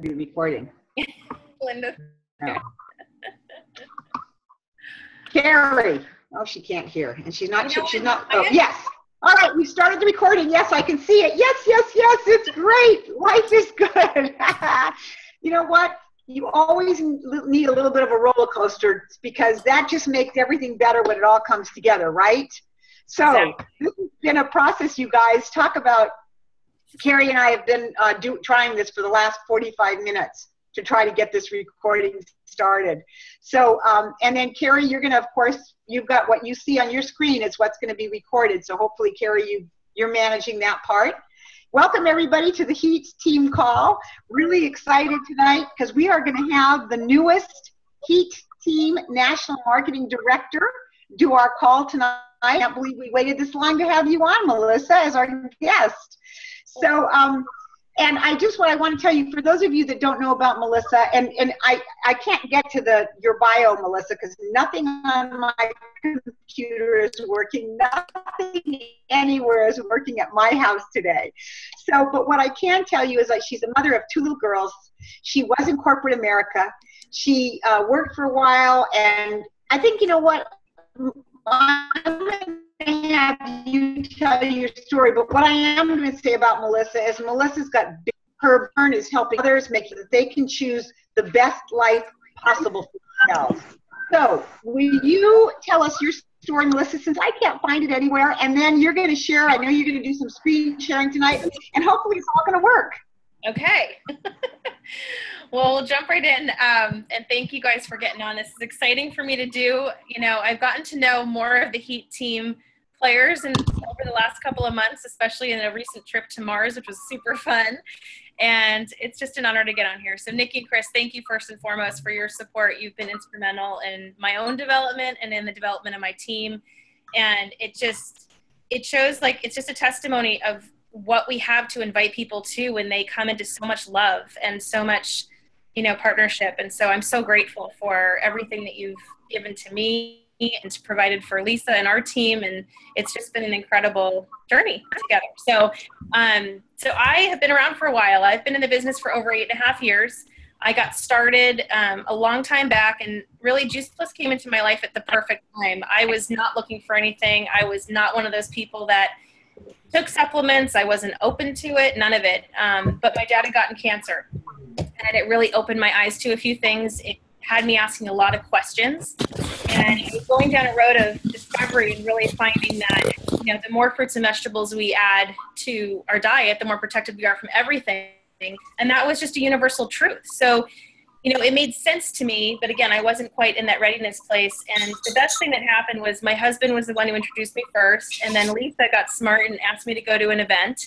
be recording. Linda. No. Carrie. Oh, she can't hear, and she's not. She's not. Oh, yes. All right, we started the recording. Yes, I can see it. Yes, yes, yes. It's great. Life is good. you know what? You always need a little bit of a roller coaster because that just makes everything better when it all comes together, right? So Exactly. this has been a process, you guys. Talk about Carrie and I have been uh, do, trying this for the last 45 minutes to try to get this recording started. So, um, and then Carrie, you're going to, of course, you've got what you see on your screen is what's going to be recorded. So hopefully, Carrie, you, you're managing that part. Welcome everybody to the Heat team call. Really excited tonight because we are going to have the newest Heat team national marketing director do our call tonight. I can't believe we waited this long to have you on, Melissa, as our guest. So, um, and I just what I want to tell you for those of you that don't know about Melissa, and and I I can't get to the your bio, Melissa, because nothing on my computer is working. Nothing anywhere is working at my house today. So, but what I can tell you is that she's a mother of two little girls. She was in corporate America. She uh, worked for a while, and I think you know what. I'm have you tell your story, but what I am going to say about Melissa is Melissa's got big, her burn is helping others make sure that they can choose the best life possible for themselves. So, will you tell us your story, Melissa, since I can't find it anywhere, and then you're going to share. I know you're going to do some screen sharing tonight, and hopefully it's all going to work. Okay. well, we'll jump right in. Um, and thank you guys for getting on. This is exciting for me to do. You know, I've gotten to know more of the Heat team players and over the last couple of months, especially in a recent trip to Mars, which was super fun. And it's just an honor to get on here. So, Nikki and Chris, thank you first and foremost for your support. You've been instrumental in my own development and in the development of my team. And it just, it shows like it's just a testimony of what we have to invite people to when they come into so much love and so much you know partnership. And so i'm so grateful for everything that you've given to me and provided for lisa and our team. And it's just been an incredible journey together. So um so i have been around for a while. I've been in the business for over eight and a half years. I got started um, a long time back and really juice plus came into my life at the perfect time. I was not looking for anything. I was not one of those people that took supplements. I wasn't open to it, none of it. Um, but my dad had gotten cancer, and it really opened my eyes to a few things. It had me asking a lot of questions, and it was going down a road of discovery and really finding that you know the more fruits and vegetables we add to our diet, the more protected we are from everything. And that was just a universal truth. So you know, it made sense to me, but again, I wasn't quite in that readiness place. And the best thing that happened was my husband was the one who introduced me first, and then Lisa got smart and asked me to go to an event,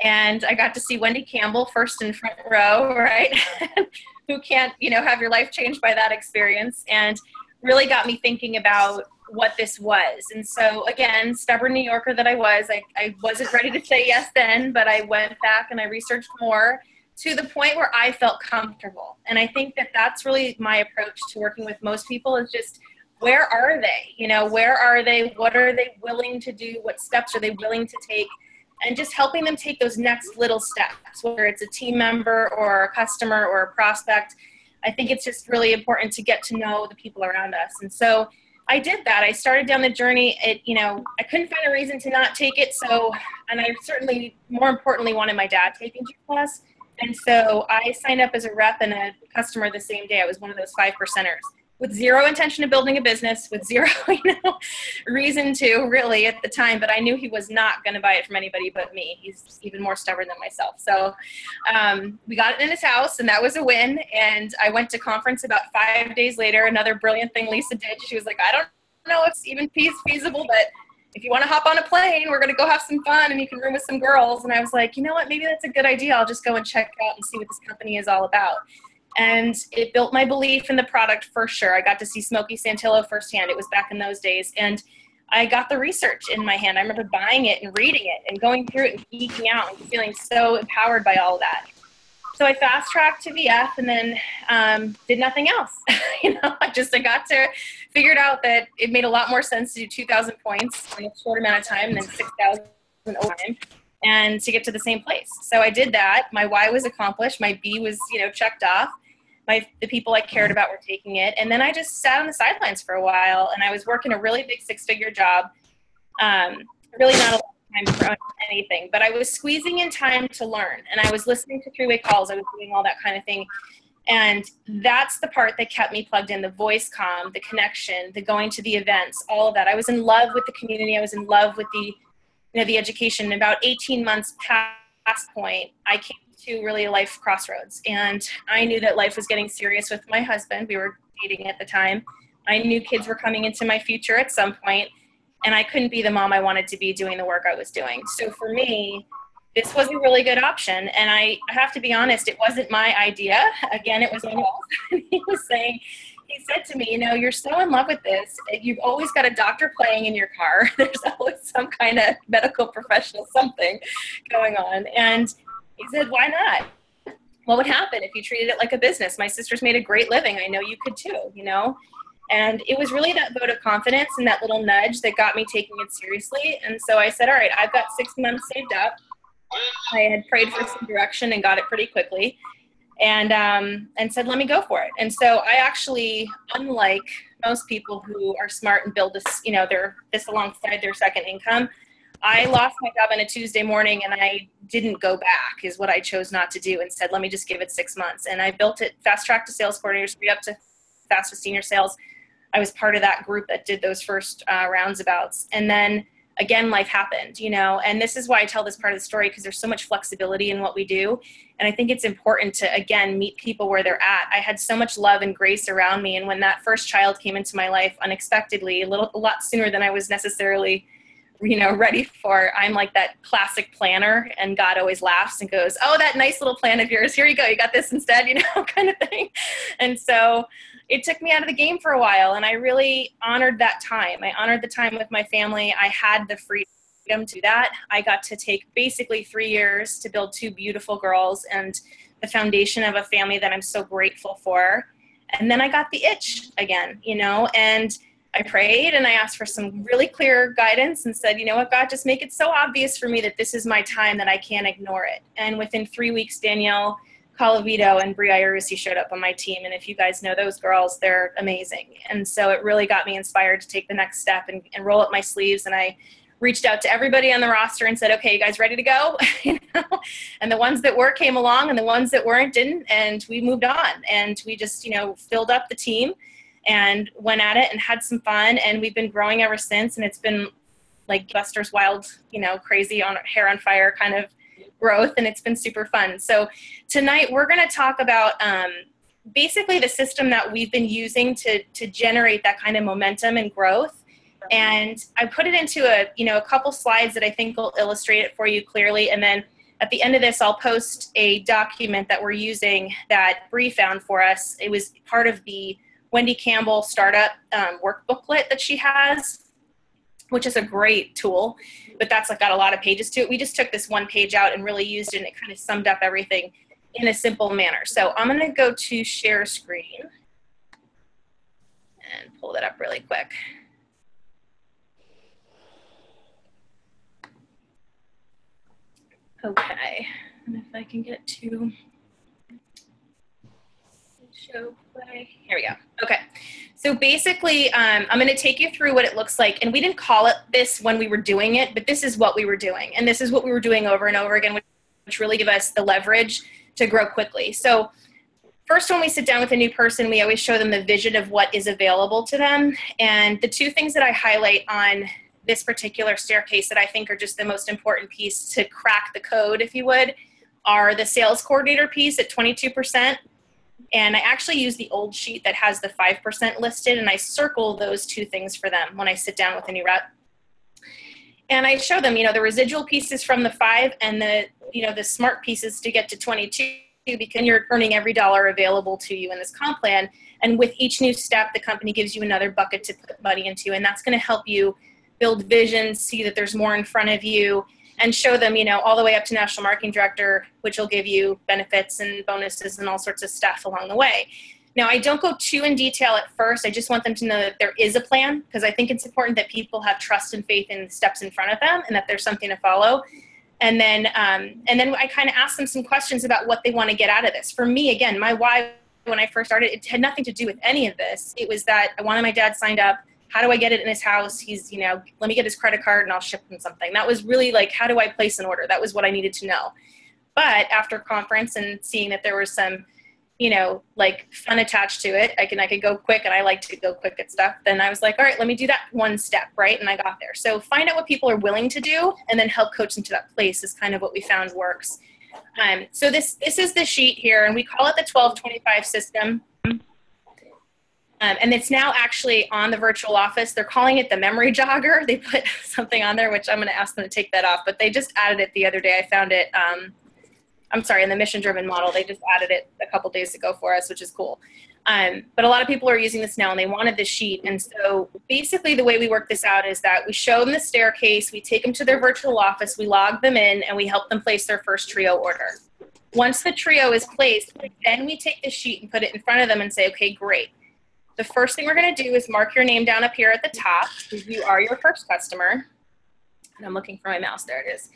and I got to see Wendy Campbell first in front row, right? who can't, you know, have your life changed by that experience, and really got me thinking about what this was. And so, again, stubborn New Yorker that I was, I, I wasn't ready to say yes then, but I went back and I researched more to the point where I felt comfortable. And I think that that's really my approach to working with most people is just where are they? You know, where are they? What are they willing to do? What steps are they willing to take? And just helping them take those next little steps, whether it's a team member or a customer or a prospect. I think it's just really important to get to know the people around us. And so I did that. I started down the journey. It, you know, I couldn't find a reason to not take it. So, and I certainly, more importantly, wanted my dad taking G Plus. And so I signed up as a rep and a customer the same day. I was one of those five percenters with zero intention of building a business, with zero, you know, reason to really at the time. But I knew he was not going to buy it from anybody but me. He's even more stubborn than myself. So um, we got it in his house, and that was a win. And I went to conference about five days later. Another brilliant thing Lisa did. She was like, I don't know if it's even feasible, but if you want to hop on a plane, we're going to go have some fun and you can room with some girls. And I was like, you know what? Maybe that's a good idea. I'll just go and check out and see what this company is all about. And it built my belief in the product for sure. I got to see Smoky Santillo firsthand. It was back in those days. And I got the research in my hand. I remember buying it and reading it and going through it and geeking out and feeling so empowered by all of that. So I fast tracked to VF and then um, did nothing else. you know, I just I got to figured out that it made a lot more sense to do 2,000 points in a short amount of time than 6,000 over time. and to get to the same place. So I did that. My Y was accomplished. My B was, you know, checked off. My the people I cared about were taking it, and then I just sat on the sidelines for a while. And I was working a really big six figure job. Um, really not a time for anything, but I was squeezing in time to learn, and I was listening to three way calls. I was doing all that kind of thing. And that's the part that kept me plugged in the voice com, the connection, the going to the events, all of that. I was in love with the community. I was in love with the you know, the education. About 18 months past point, I came to really a life crossroads. And I knew that life was getting serious with my husband. We were dating at the time. I knew kids were coming into my future at some point, and I couldn't be the mom I wanted to be doing the work I was doing. So for me, this was a really good option. And I, have to be honest, it wasn't my idea. Again, it was husband. he was saying, he said to me, you know, you're so in love with this. You've always got a doctor playing in your car. There's always some kind of medical professional something going on. And he said, why not? What would happen if you treated it like a business? My sister's made a great living. I know you could too, you know? And it was really that vote of confidence and that little nudge that got me taking it seriously. And so I said, all right, I've got six months saved up. I had prayed for some direction and got it pretty quickly and um, and said, "Let me go for it." And so I actually, unlike most people who are smart and build this, you know, their this alongside their second income, I lost my job on a Tuesday morning and I didn't go back. Is what I chose not to do. Instead, "Let me just give it six months." And I built it fast track to sales coordinator, straight up to fast with senior sales. I was part of that group that did those first uh, roundabouts, and then again life happened you know? And this is why i tell this part of the story because there's so much flexibility in what we do. And i think it's important to again meet people where they're at. I had so much love and grace around me. And when that first child came into my life unexpectedly a little a lot sooner than i was necessarily you know ready for i'm like that classic planner and god always laughs and goes oh that nice little plan of yours. Here you go. You got this instead you know kind of thing. And so it took me out of the game for a while and i really honored that time. I honored the time with my family. I had the freedom to do that. I got to take basically three years to build two beautiful girls and the foundation of a family that i'm so grateful for. And then i got the itch again you know and I prayed and I asked for some really clear guidance and said, you know what, God, just make it so obvious for me that this is my time that I can't ignore it. And within three weeks, Danielle Calavito and Brie Irusi showed up on my team. And if you guys know those girls, they're amazing. And so it really got me inspired to take the next step and, and roll up my sleeves. And I reached out to everybody on the roster and said, okay, you guys ready to go? you know? And the ones that were came along and the ones that weren't didn't. And we moved on and we just, you know, filled up the team and went at it and had some fun. And we've been growing ever since. And it's been like Buster's wild, you know, crazy on hair on fire kind of growth and it's been super fun. So tonight we're going to talk about um, basically the system that we've been using to to generate that kind of momentum and growth. And I put it into a you know a couple slides that I think will illustrate it for you clearly, and then at the end of this, I'll post a document that we're using that Bree found for us. It was part of the Wendy Campbell startup um, workbooklet that she has which is a great tool, but that's like got a lot of pages to it. We just took this one page out and really used it and it kind of summed up everything in a simple manner. So I'm going to go to share screen and pull that up really quick. Okay, and if I can get to show play, here we go. Okay, so basically, um, I'm going to take you through what it looks like. And we didn't call it this when we were doing it, but this is what we were doing. And this is what we were doing over and over again, which really give us the leverage to grow quickly. So first when we sit down with a new person we always show them the vision of what is available to them and the two things that i highlight on this particular staircase that i think are just the most important piece to crack the code if you would are the sales coordinator piece at 22% and I actually use the old sheet that has the 5% listed and I circle those two things for them when I sit down with a new rep. And I show them, you know, the residual pieces from the five and the, you know, the smart pieces to get to 22 because you're earning every dollar available to you in this comp plan. And with each new step, the company gives you another bucket to put money into. And that's going to help you build vision, see that there's more in front of you, and show them, you know, all the way up to national marketing director, which will give you benefits and bonuses and all sorts of stuff along the way. Now, I don't go too in detail at first. I just want them to know that there is a plan because I think it's important that people have trust and faith in the steps in front of them and that there's something to follow. and then um, and then I kind of ask them some questions about what they want to get out of this. For me, again, my why when I first started, it had nothing to do with any of this. It was that I wanted my dad signed up. How do I get it in his house? He's, you know, let me get his credit card and I'll ship him something. That was really like, how do I place an order? That was what I needed to know. But after conference and seeing that there was some you know, like fun attached to it. I can I could go quick and I like to go quick at stuff. Then I was like, all right, let me do that one step, right? And I got there. So find out what people are willing to do and then help coach them to that place is kind of what we found works. Um, so this this is the sheet here, and we call it the 1225 system. Um, and it's now actually on the virtual office. They're calling it the memory jogger. They put something on there, which I'm going to ask them to take that off. But they just added it the other day. I found it um, I'm sorry, in the mission driven model. They just added it a couple days ago for us, which is cool. Um, but a lot of people are using this now and they wanted this sheet. And so basically, the way we work this out is that we show them the staircase, we take them to their virtual office, we log them in, and we help them place their first trio order. Once the trio is placed, then we take the sheet and put it in front of them and say, okay, great. The first thing we're going to do is mark your name down up here at the top you are your first customer. And I'm looking for my mouse. There it is.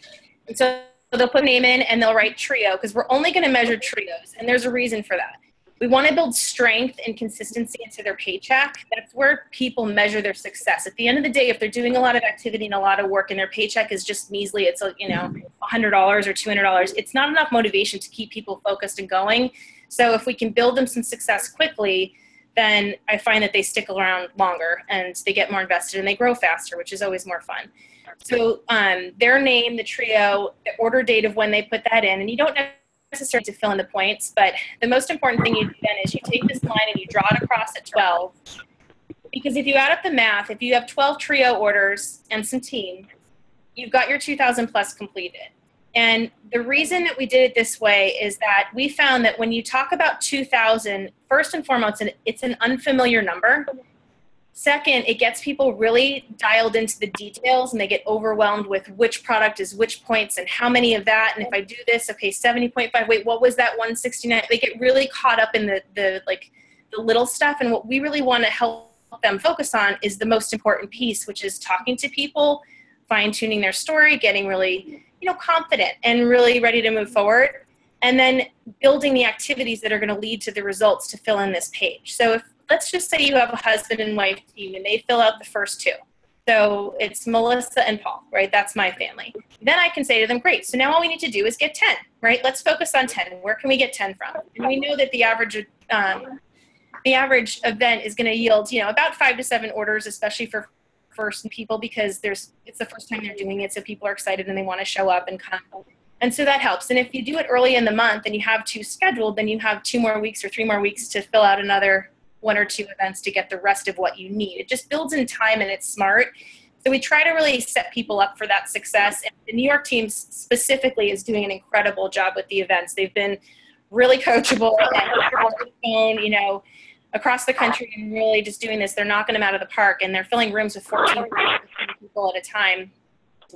And so they'll put name in and they'll write trio because we're only going to measure trios, and there's a reason for that. We want to build strength and consistency into their paycheck. That's where people measure their success. At the end of the day, if they're doing a lot of activity and a lot of work, and their paycheck is just measly, it's you know $100 or $200. It's not enough motivation to keep people focused and going. So if we can build them some success quickly, then I find that they stick around longer and they get more invested and they grow faster, which is always more fun. So um, their name, the trio, the order date of when they put that in, and you don't necessarily to fill in the points, but the most important thing you do then is you take this line and you draw it across at 12. Because if you add up the math, if you have 12 trio orders and some team, you've got your 2,000 plus completed. And the reason that we did it this way is that we found that when you talk about 2,000, first and foremost, it's an unfamiliar number. Second, it gets people really dialed into the details and they get overwhelmed with which product is which points and how many of that. And if I do this, okay, 70.5, wait, what was that 169? They get really caught up in the, the like the little stuff. And what we really want to help them focus on is the most important piece, which is talking to people, fine tuning their story, getting really, you know, confident and really ready to move forward. And then building the activities that are going to lead to the results to fill in this page. So if let's just say you have a husband and wife team and they fill out the first two. So it's Melissa and Paul, right? That's my family. Then I can say to them, great. So now all we need to do is get 10, right? Let's focus on 10. Where can we get 10 from? And we know that the average, um, the average event is going to yield, you know, about five to seven orders, especially for first people because there's, it's the first time they're doing it. So people are excited and they want to show up and come. And so that helps. And if you do it early in the month and you have two scheduled, then you have two more weeks or three more weeks to fill out another one or two events to get the rest of what you need. It just builds in time and it's smart. So we try to really set people up for that success. And the New York team specifically is doing an incredible job with the events. They've been really coachable and you know, across the country and really just doing this. They're knocking them out of the park and they're filling rooms with 14 people at a time,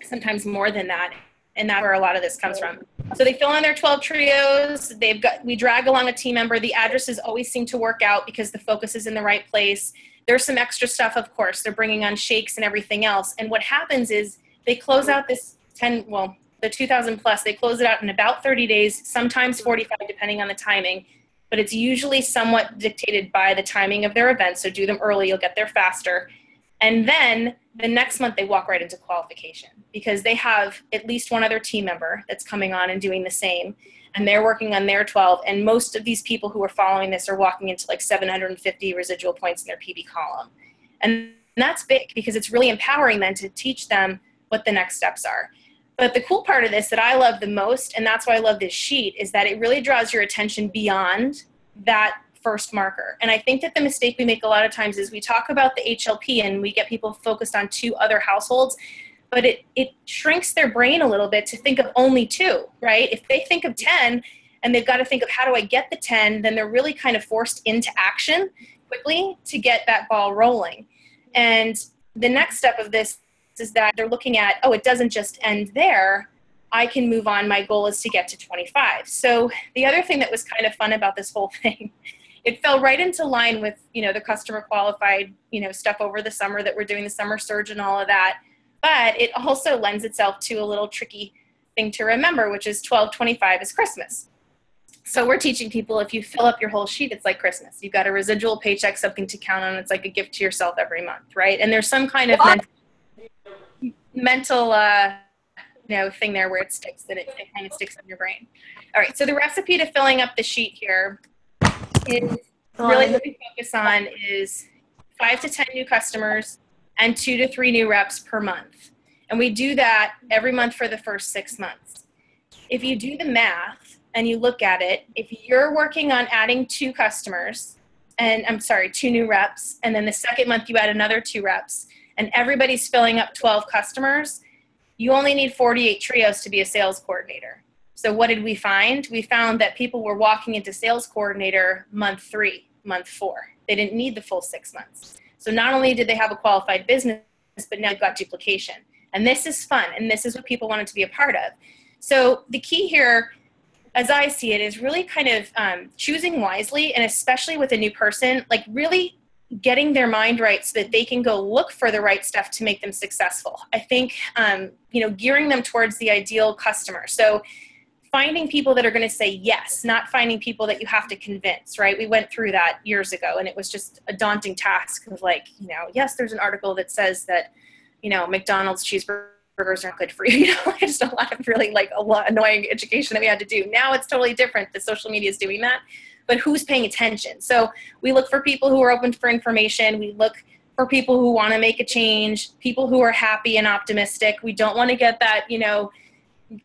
sometimes more than that and that's where a lot of this comes from. So they fill in their 12 trios. They've got we drag along a team member. The addresses always seem to work out because the focus is in the right place. There's some extra stuff, of course. They're bringing on shakes and everything else. And what happens is they close out this 10, well, the 2000 plus. They close it out in about 30 days, sometimes 45, depending on the timing. But it's usually somewhat dictated by the timing of their event. So do them early, you'll get there faster. And then the next month they walk right into qualification because they have at least one other team member that's coming on and doing the same and they're working on their 12 and most of these people who are following this are walking into like 750 residual points in their pb column and that's big because it's really empowering then to teach them what the next steps are but the cool part of this that i love the most and that's why i love this sheet is that it really draws your attention beyond that first marker. And I think that the mistake we make a lot of times is we talk about the HLP and we get people focused on two other households, but it, it shrinks their brain a little bit to think of only two, right? If they think of 10 and they've got to think of how do I get the 10, then they're really kind of forced into action quickly to get that ball rolling. And the next step of this is that they're looking at, oh, it doesn't just end there. I can move on. My goal is to get to 25. So the other thing that was kind of fun about this whole thing it fell right into line with you know the customer qualified you know stuff over the summer that we're doing the summer surge and all of that but it also lends itself to a little tricky thing to remember, which is 1225 is Christmas. So we're teaching people if you fill up your whole sheet, it's like Christmas. You've got a residual paycheck, something to count on. It's like a gift to yourself every month, right? And there's some kind of mental, mental uh, you know, thing there where it sticks, that it, it kind of sticks in your brain. All right, so the recipe to filling up the sheet here is really what we focus on is five to 10 new customers and two to three new reps per month. And we do that every month for the first six months. If you do the math and you look at it, if you're working on adding two customers, and I'm sorry, two new reps, and then the second month you add another two reps, and everybody's filling up 12 customers, you only need 48 trios to be a sales coordinator. So, what did we find? We found that people were walking into sales coordinator month three, month four. They didn't need the full six months. So, not only did they have a qualified business, but now they've got duplication. And this is fun, and this is what people wanted to be a part of. So, the key here, as I see it, is really kind of um, choosing wisely, and especially with a new person, like really getting their mind right so that they can go look for the right stuff to make them successful. I think, um, you know, gearing them towards the ideal customer. So finding people that are going to say yes, not finding people that you have to convince, right? We went through that years ago and it was just a daunting task of like, you know, yes, there's an article that says that, you know, McDonald's cheeseburgers aren't good for you. You know, just a lot of really like a lot annoying education that we had to do. Now it's totally different. The social media is doing that but who's paying attention? So we look for people who are open for information. We look for people who want to make a change, people who are happy and optimistic. We don't want to get that, you know,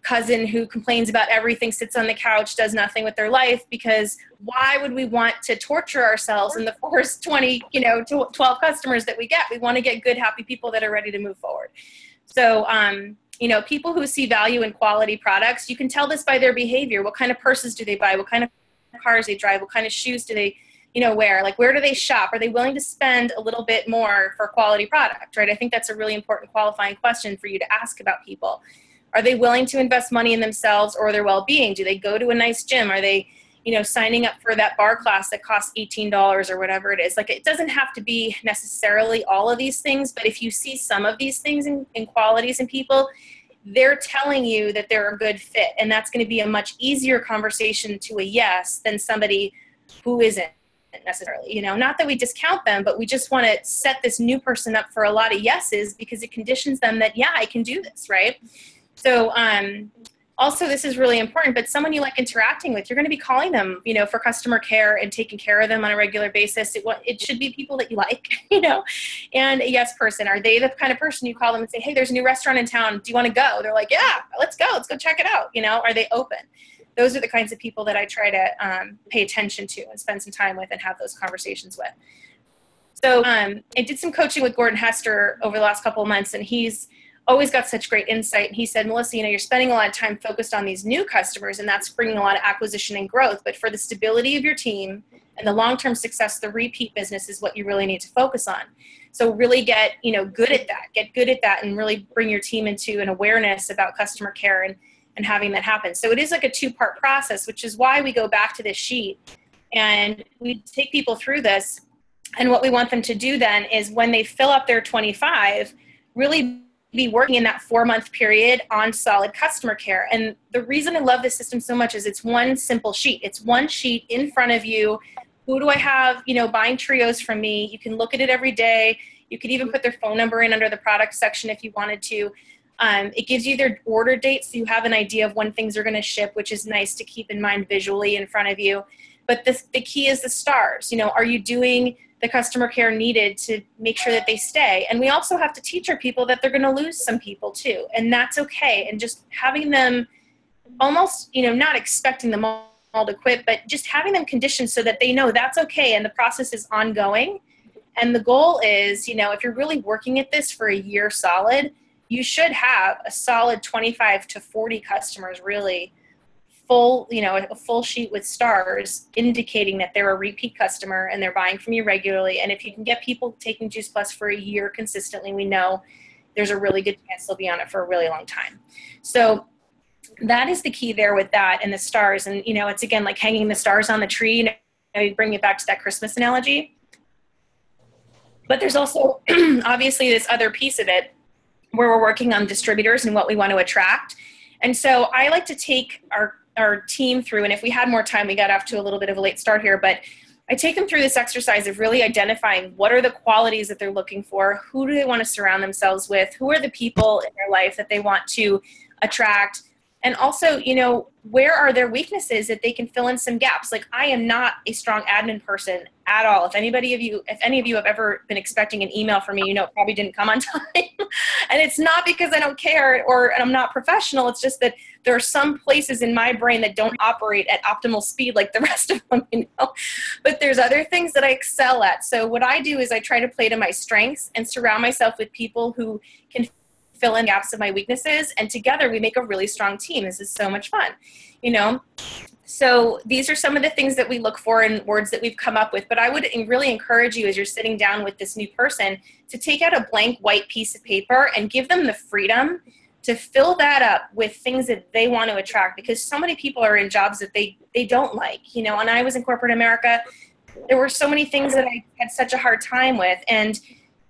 cousin who complains about everything, sits on the couch, does nothing with their life because why would we want to torture ourselves in the first 20, you know, 12 customers that we get? We want to get good, happy people that are ready to move forward. So, um, you know, people who see value in quality products, you can tell this by their behavior. What kind of purses do they buy? What kind of cars they drive, what kind of shoes do they, you know, wear, like where do they shop? Are they willing to spend a little bit more for quality product, right? I think that's a really important qualifying question for you to ask about people. Are they willing to invest money in themselves or their well-being? Do they go to a nice gym? Are they, you know, signing up for that bar class that costs $18 or whatever it is? Like it doesn't have to be necessarily all of these things, but if you see some of these things in, in qualities in people, they're telling you that they're a good fit and that's going to be a much easier conversation to a yes than somebody who isn't necessarily you know? Not that we discount them but we just want to set this new person up for a lot of yeses because it conditions them that yeah i can do this right? So um also this is really important but someone you like interacting with you're going to be calling them you know for customer care and taking care of them on a regular basis. It, it should be people that you like you know? And a yes person. Are they the kind of person you call them and say hey there's a new restaurant in town. Do you want to go? They're like yeah let's go. Let's go check it out. You know are they open? Those are the kinds of people that i try to um, pay attention to and spend some time with and have those conversations with. So um, i did some coaching with gordon hester over the last couple of months and he's always got such great insight. He said, Melissa, you know, you're spending a lot of time focused on these new customers, and that's bringing a lot of acquisition and growth. But for the stability of your team and the long-term success, the repeat business is what you really need to focus on. So really get, you know, good at that. Get good at that, and really bring your team into an awareness about customer care and and having that happen. So it is like a two-part process, which is why we go back to this sheet and we take people through this. And what we want them to do then is when they fill up their 25, really be working in that four month period on solid customer care. And the reason I love this system so much is it's one simple sheet. It's one sheet in front of you. Who do I have, you know, buying trios from me? You can look at it every day. You could even put their phone number in under the product section if you wanted to. Um, it gives you their order date so you have an idea of when things are going to ship, which is nice to keep in mind visually in front of you. But the, the key is the stars. You know, are you doing the customer care needed to make sure that they stay. And we also have to teach our people that they're going to lose some people too, and that's okay. And just having them almost, you know, not expecting them all, to quit, but just having them conditioned so that they know that's okay and the process is ongoing. And the goal is, you know, if you're really working at this for a year solid, you should have a solid 25 to 40 customers really full, you know, a full sheet with stars indicating that they're a repeat customer and they're buying from you regularly. And if you can get people taking Juice Plus for a year consistently, we know there's a really good chance they'll be on it for a really long time. So that is the key there with that and the stars. And, you know, it's again like hanging the stars on the tree. You know, bring it back to that Christmas analogy. But there's also obviously this other piece of it where we're working on distributors and what we want to attract And so I like to take our our team through, and if we had more time, we got off to a little bit of a late start here, but I take them through this exercise of really identifying what are the qualities that they're looking for, who do they want to surround themselves with, who are the people in their life that they want to attract, and also you know where are their weaknesses that they can fill in some gaps? Like i am not a strong admin person at all. If anybody of you if any of you have ever been expecting an email from me you know it probably didn't come on time. And it's not because i don't care or i'm not professional. It's just that there are some places in my brain that don't operate at optimal speed like the rest of them you know? But there's other things that i excel at. So what i do is i try to play to my strengths and surround myself with people who can fill in gaps of my weaknesses and together we make a really strong team. This is so much fun you know? So these are some of the things that we look for in words that we've come up with but i would really encourage you as you're sitting down with this new person to take out a blank white piece of paper and give them the freedom to fill that up with things that they want to attract because so many people are in jobs that they they don't like you know? And i was in corporate america there were so many things that i had such a hard time with and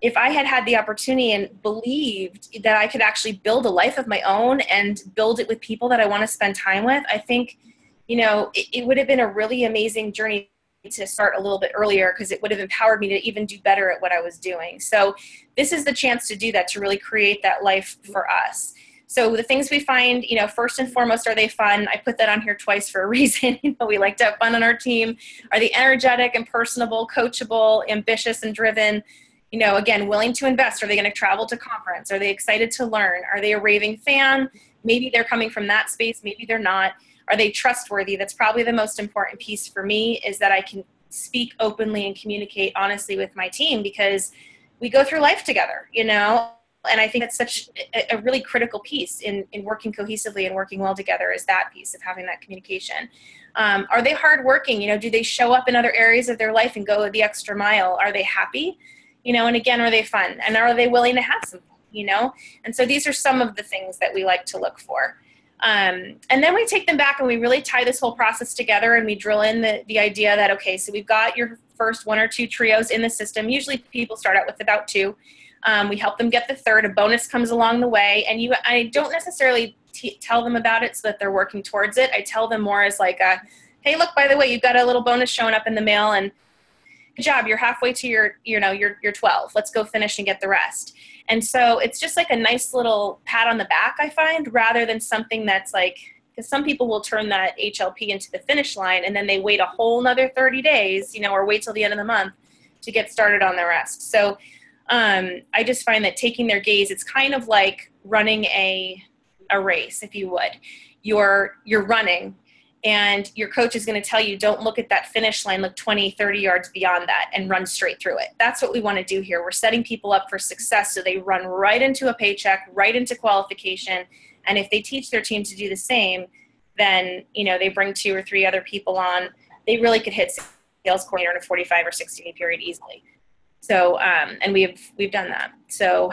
if I had had the opportunity and believed that I could actually build a life of my own and build it with people that I want to spend time with, I think, you know, it, it would have been a really amazing journey to start a little bit earlier because it would have empowered me to even do better at what I was doing. So, this is the chance to do that, to really create that life for us. So, the things we find, you know, first and foremost, are they fun? I put that on here twice for a reason. you know, we like to have fun on our team. Are they energetic and personable, coachable, ambitious, and driven? You know, again, willing to invest. Are they going to travel to conference? Are they excited to learn? Are they a raving fan? Maybe they're coming from that space, maybe they're not. Are they trustworthy? That's probably the most important piece for me is that I can speak openly and communicate honestly with my team because we go through life together, you know? And I think that's such a, really critical piece in, in working cohesively and working well together is that piece of having that communication. Um, are they hardworking? You know, do they show up in other areas of their life and go the extra mile? Are they happy? You know and again are they fun? And are they willing to have some you know? And so these are some of the things that we like to look for. Um, and then we take them back and we really tie this whole process together and we drill in the, the idea that okay so we've got your first one or two trios in the system. Usually people start out with about two. Um, we help them get the third. A bonus comes along the way. And you i don't necessarily t- tell them about it so that they're working towards it. I tell them more as like a hey look by the way you've got a little bonus showing up in the mail and good job you're halfway to your you know you're, you're 12 let's go finish and get the rest. And so it's just like a nice little pat on the back i find rather than something that's like because some people will turn that hlp into the finish line and then they wait a whole another 30 days you know or wait till the end of the month to get started on the rest. So um, i just find that taking their gaze it's kind of like running a a race if you would. You're you're running and your coach is going to tell you don't look at that finish line look 20 30 yards beyond that and run straight through it. That's what we want to do here. We're setting people up for success so they run right into a paycheck right into qualification and if they teach their team to do the same then you know they bring two or three other people on they really could hit sales coordinator in a 45 or 60 day period easily. So um, and we've we've done that. So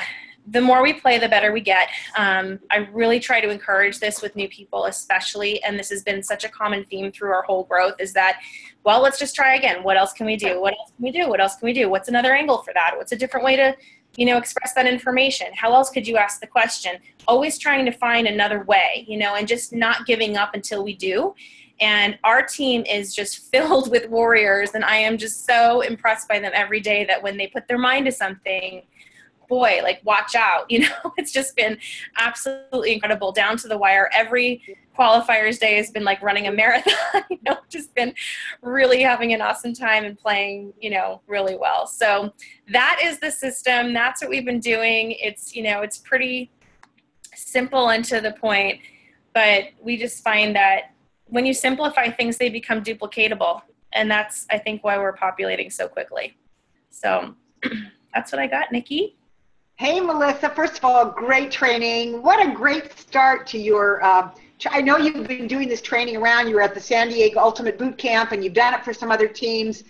the more we play, the better we get. Um, I really try to encourage this with new people, especially, and this has been such a common theme through our whole growth is that, well, let's just try again. What else can we do? What else can we do? What else can we do? What's another angle for that? What's a different way to, you know, express that information? How else could you ask the question? Always trying to find another way, you know, and just not giving up until we do. And our team is just filled with warriors, and I am just so impressed by them every day that when they put their mind to something, boy, like watch out. You know, it's just been absolutely incredible down to the wire. Every qualifiers day has been like running a marathon, you know, just been really having an awesome time and playing, you know, really well. So that is the system. That's what we've been doing. It's, you know, it's pretty simple and to the point, but we just find that when you simplify things, they become duplicatable. And that's, I think, why we're populating so quickly. So that's what I got, Nikki. Hey, Melissa. First of all, great training. What a great start to your. Uh, I know you've been doing this training around. You were at the San Diego Ultimate Boot Camp, and you've done it for some other teams.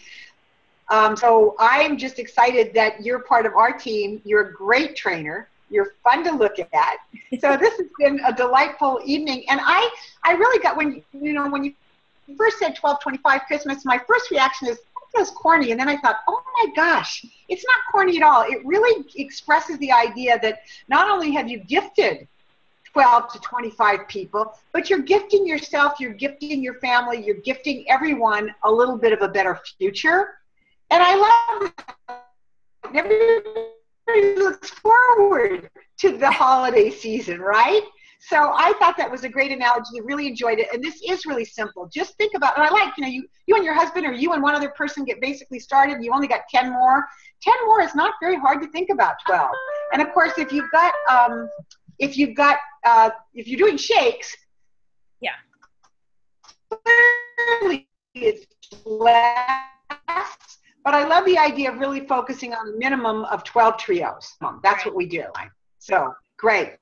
Um, so I'm just excited that you're part of our team. You're a great trainer. You're fun to look at. So this has been a delightful evening, and I I really got when you know when you first said 1225 Christmas. My first reaction is was corny. And then I thought, oh my gosh, it's not corny at all. It really expresses the idea that not only have you gifted 12 to 25 people, but you're gifting yourself, you're gifting your family, you're gifting everyone a little bit of a better future. And I love that. Everybody looks forward to the holiday season, right? So I thought that was a great analogy. Really enjoyed it. And this is really simple. Just think about, and I like, you know, you, you and your husband or you and one other person get basically started. You only got 10 more. 10 more is not very hard to think about 12. And of course, if you've got, um, if you've got, uh, if you're doing shakes, yeah, clearly it's less. But I love the idea of really focusing on a minimum of 12 trios. That's Right. what we do. So great.